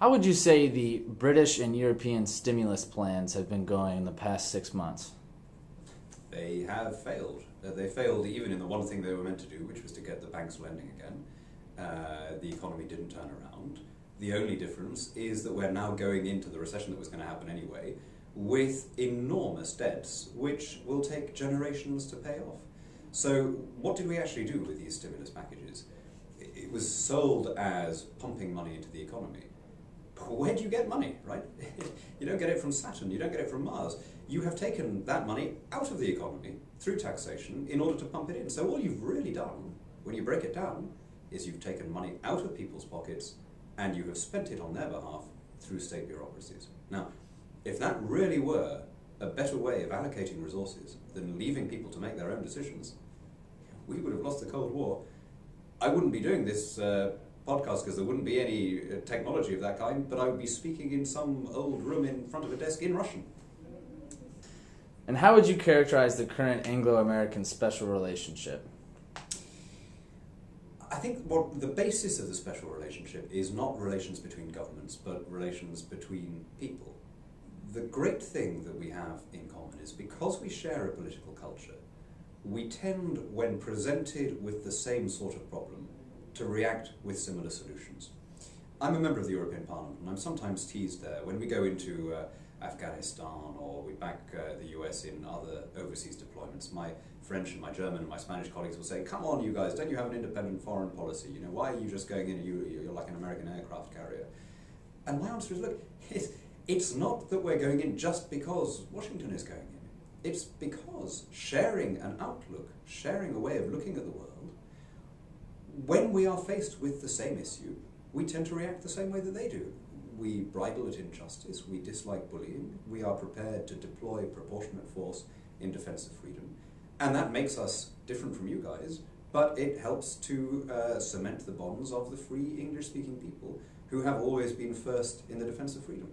How would you say the British and European stimulus plans have been going in the past six months? They have failed. Uh, they failed even in the one thing they were meant to do, which was to get the banks lending again. Uh, the economy didn't turn around. The only difference is that we're now going into the recession that was going to happen anyway with enormous debts, which will take generations to pay off. So, what did we actually do with these stimulus packages? It was sold as pumping money into the economy where do you get money, right? you don't get it from Saturn, you don't get it from Mars. You have taken that money out of the economy through taxation in order to pump it in. So all you've really done, when you break it down, is you've taken money out of people's pockets and you have spent it on their behalf through state bureaucracies. Now, if that really were a better way of allocating resources than leaving people to make their own decisions, we would have lost the Cold War. I wouldn't be doing this uh, podcast because there wouldn't be any uh, technology of that kind, but I would be speaking in some old room in front of a desk in Russian. And how would you characterize the current Anglo American special relationship? I think what the basis of the special relationship is not relations between governments, but relations between people. The great thing that we have in common is because we share a political culture, we tend, when presented with the same sort of problem, to react with similar solutions. I'm a member of the European Parliament, and I'm sometimes teased there when we go into uh, Afghanistan or we back uh, the US in other overseas deployments. My French and my German and my Spanish colleagues will say, "Come on, you guys, don't you have an independent foreign policy? You know, why are you just going in? You, you're like an American aircraft carrier." And my answer is, look, it's, it's not that we're going in just because Washington is going in. It's because sharing an outlook, sharing a way of looking at the world when we are faced with the same issue, we tend to react the same way that they do. We bridle at injustice, we dislike bullying, we are prepared to deploy proportionate force in defense of freedom. And that makes us different from you guys, but it helps to uh, cement the bonds of the free English speaking people who have always been first in the defense of freedom.